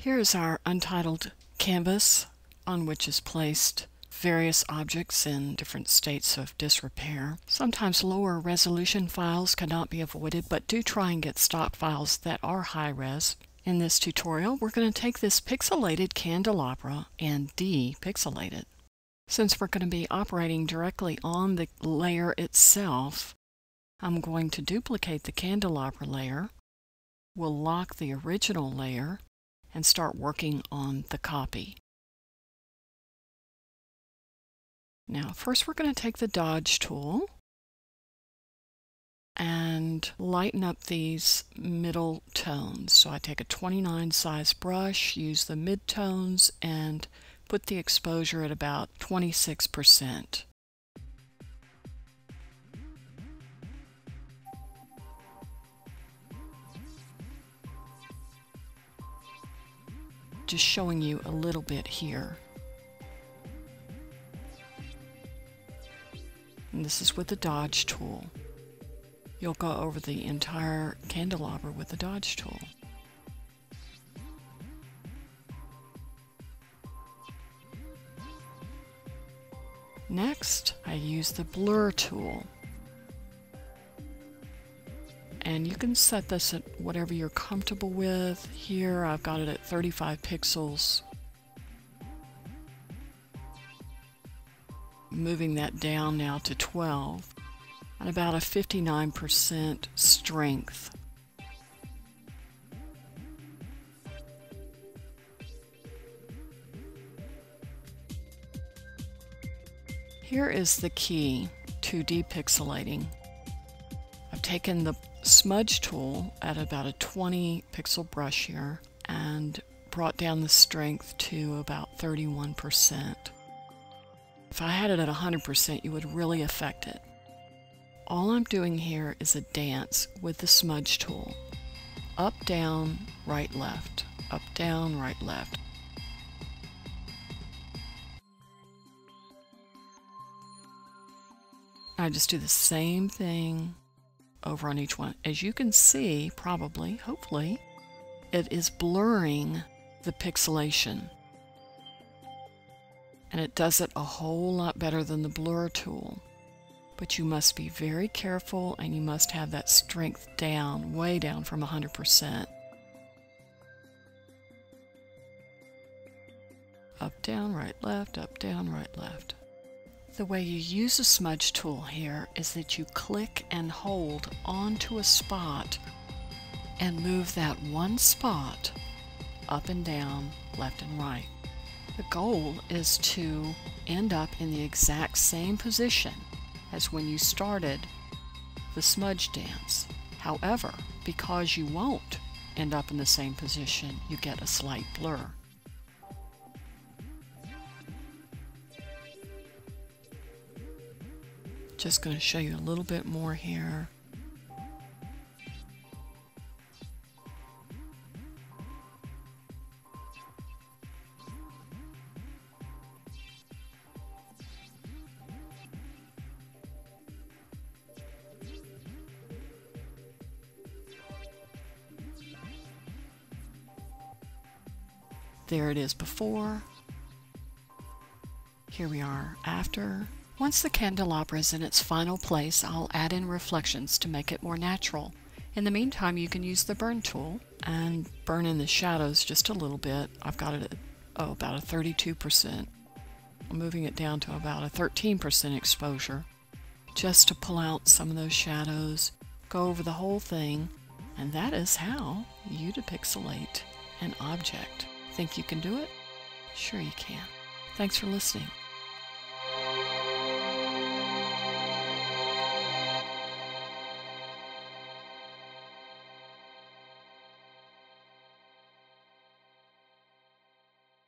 Here is our untitled canvas on which is placed various objects in different states of disrepair. Sometimes lower resolution files cannot be avoided, but do try and get stock files that are high res. In this tutorial, we're going to take this pixelated candelabra and de-pixelate it. Since we're going to be operating directly on the layer itself, I'm going to duplicate the candelabra layer. We'll lock the original layer and start working on the copy. Now, first we're going to take the Dodge tool and lighten up these middle tones. So I take a 29 size brush, use the midtones, and put the exposure at about 26%. Just showing you a little bit here. and this is with the Dodge tool. You'll go over the entire candelabra with the Dodge tool. Next, I use the blur tool. And you can set this at whatever you're comfortable with. Here I've got it at 35 pixels moving that down now to 12 and about a 59% strength. Here is the key to depixelating. I've taken the smudge tool at about a 20 pixel brush here and brought down the strength to about 31%. If I had it at 100%, you would really affect it. All I'm doing here is a dance with the smudge tool. Up, down, right, left. Up, down, right, left. I just do the same thing over on each one. As you can see, probably, hopefully, it is blurring the pixelation and it does it a whole lot better than the blur tool. But you must be very careful and you must have that strength down, way down from 100%. Up, down, right, left, up, down, right, left. The way you use a smudge tool here is that you click and hold onto a spot and move that one spot up and down, left and right. The goal is to end up in the exact same position as when you started the smudge dance. However, because you won't end up in the same position, you get a slight blur. Just going to show you a little bit more here. There it is before. Here we are after. Once the candelabra is in its final place, I'll add in reflections to make it more natural. In the meantime, you can use the burn tool and burn in the shadows just a little bit. I've got it at oh, about a 32%. I'm moving it down to about a 13% exposure just to pull out some of those shadows, go over the whole thing, and that is how you depixelate an object. Think you can do it? Sure you can. Thanks for listening.